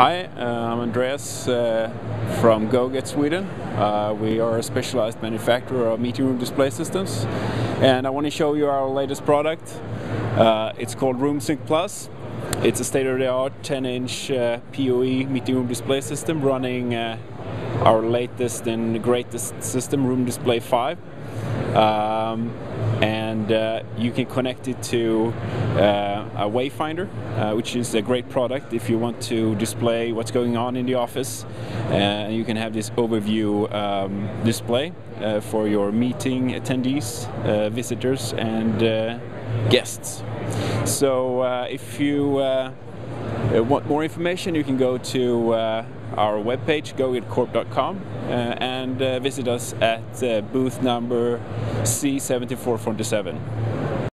Hi, uh, I'm Andreas uh, from GoGet Sweden. Uh, we are a specialized manufacturer of meeting room display systems and I want to show you our latest product. Uh, it's called RoomSync Plus. It's a state-of-the-art 10-inch uh, PoE meeting room display system running uh, our latest and greatest system, Room Display 5. Um, and you can connect it to a Wayfinder, uh, which is a great product if you want to display what's going on in the office. Uh, you can have this overview um, display uh, for your meeting attendees, uh, visitors, and guests. So if you want more information, you can go to our webpage, goitcorp.com, uh, and uh, visit us at uh, booth number C7447.